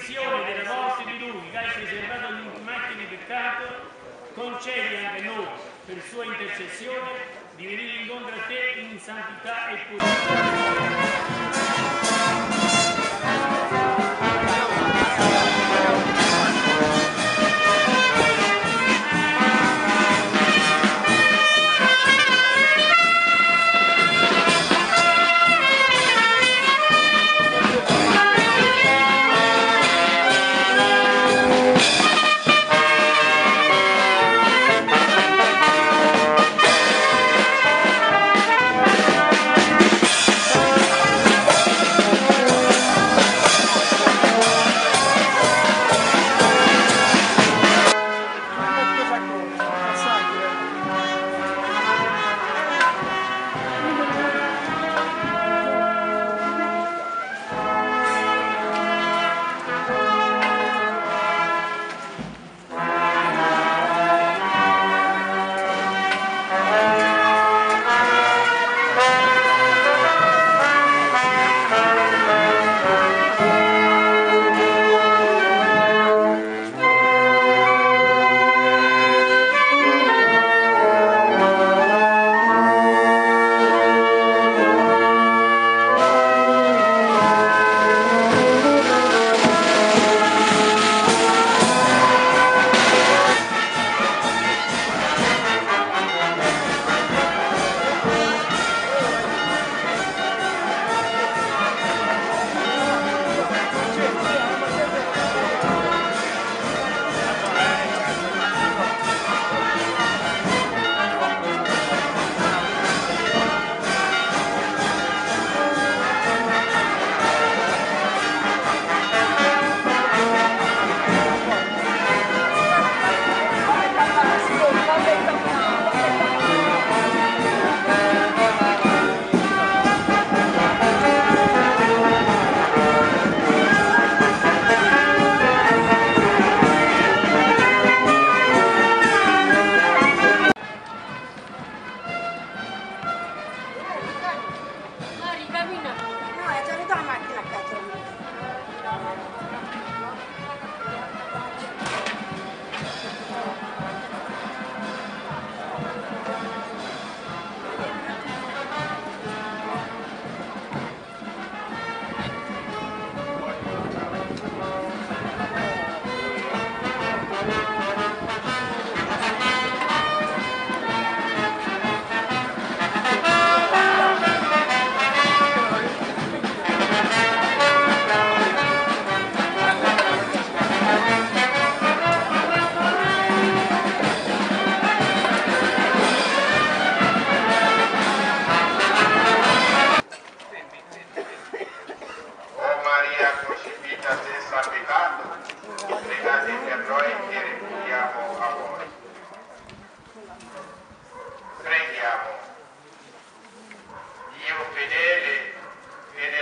e in previsione della morte di Lui, hai preservato di peccato, concedi anche noi, per sua intercessione, di venire incontro a te in santità e purezza.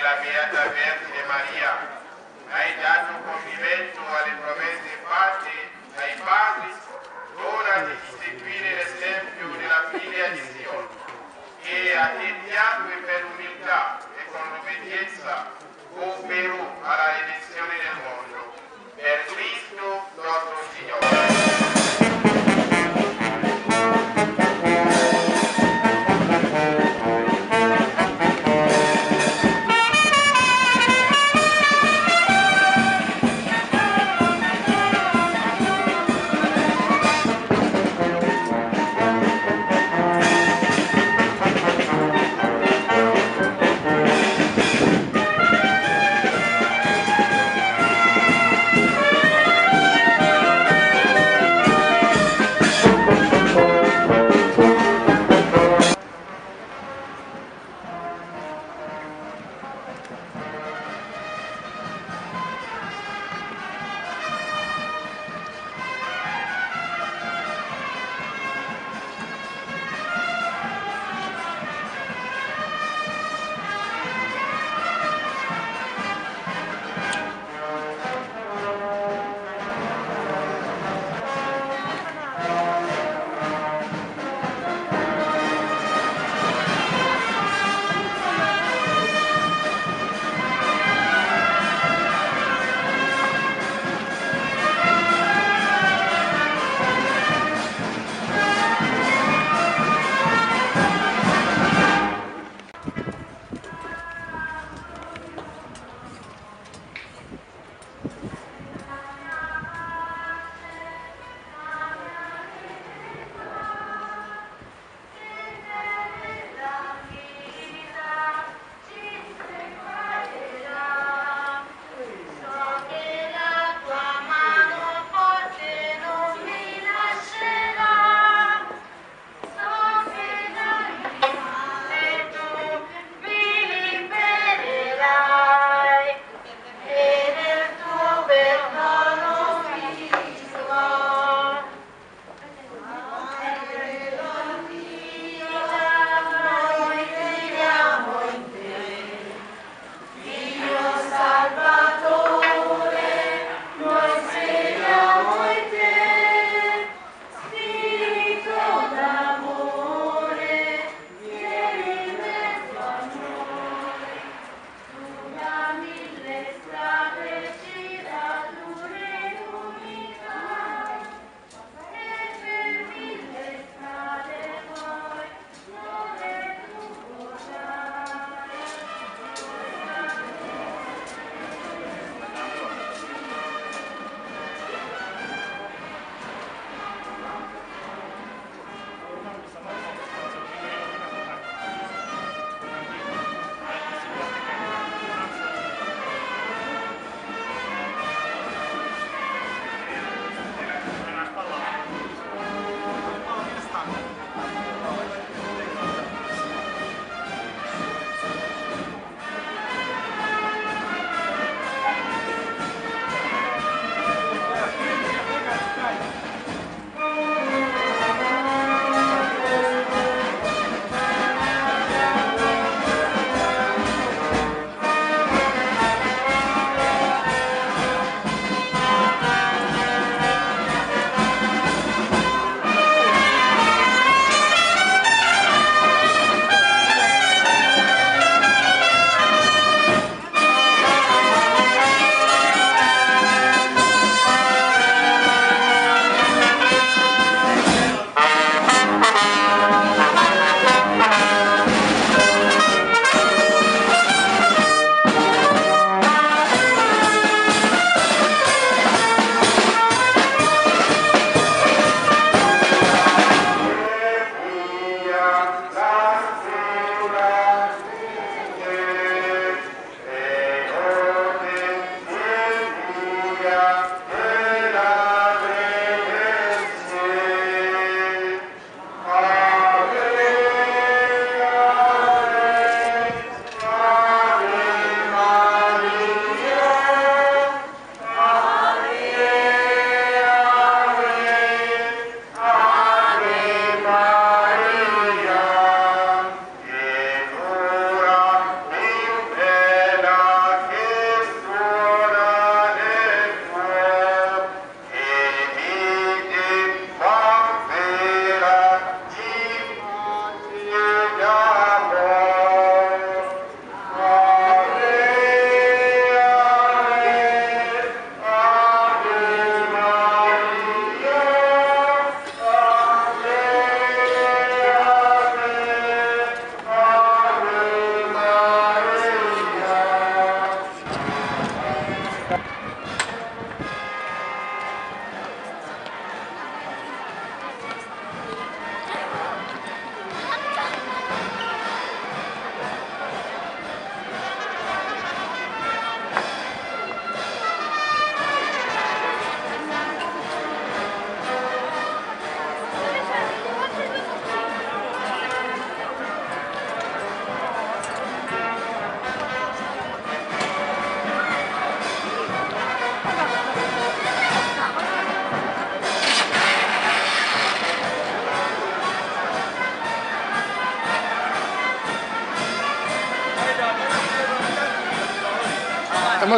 della Beata Vergine Maria. Hai dato compimento alle promesse fatte dai padri, ora di seguire l'esempio della figlia di Dio, che a per umiltà e con l'obbedienza cooperò alla redenzione del mondo. Per Cristo nostro Signore.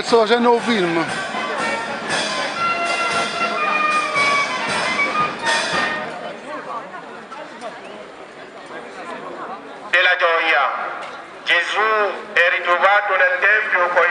Ma sto facendo un film. della gioia. Gesù è ritrovato nel Tempio con